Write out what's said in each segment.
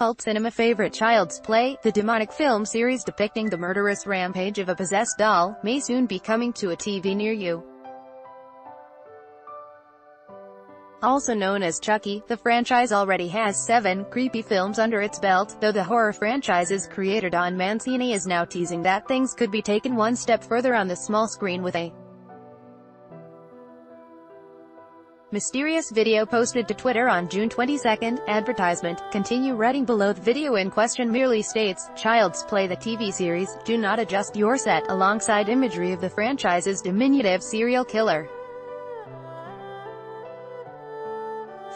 cult cinema favorite Child's Play, the demonic film series depicting the murderous rampage of a possessed doll, may soon be coming to a TV near you. Also known as Chucky, the franchise already has seven creepy films under its belt, though the horror franchise's creator Don Mancini is now teasing that things could be taken one step further on the small screen with a Mysterious video posted to Twitter on June 22. Advertisement. Continue reading below. The video in question merely states, Child's Play the TV series, do not adjust your set, alongside imagery of the franchise's diminutive serial killer.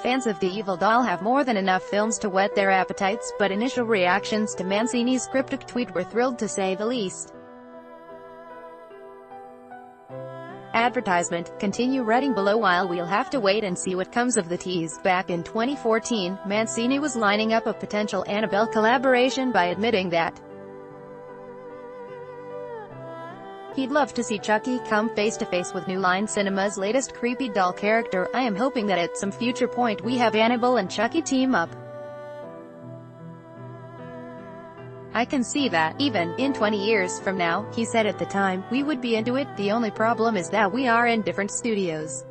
Fans of the evil doll have more than enough films to whet their appetites, but initial reactions to Mancini's cryptic tweet were thrilled to say the least. Advertisement, continue reading below while we'll have to wait and see what comes of the tease. Back in 2014, Mancini was lining up a potential Annabelle collaboration by admitting that He'd love to see Chucky come face-to-face -face with New Line Cinema's latest creepy doll character. I am hoping that at some future point we have Annabelle and Chucky team up. I can see that, even, in 20 years from now, he said at the time, we would be into it, the only problem is that we are in different studios.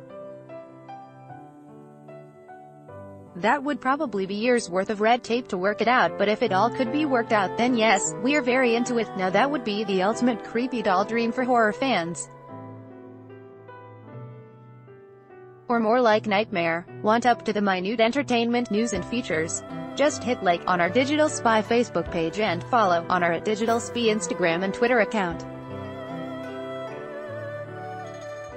That would probably be years worth of red tape to work it out, but if it all could be worked out then yes, we are very into it. Now that would be the ultimate creepy doll dream for horror fans. Or more like nightmare. Want up to the minute entertainment news and features? Just hit like on our Digital Spy Facebook page and follow on our Digital Spy Instagram and Twitter account.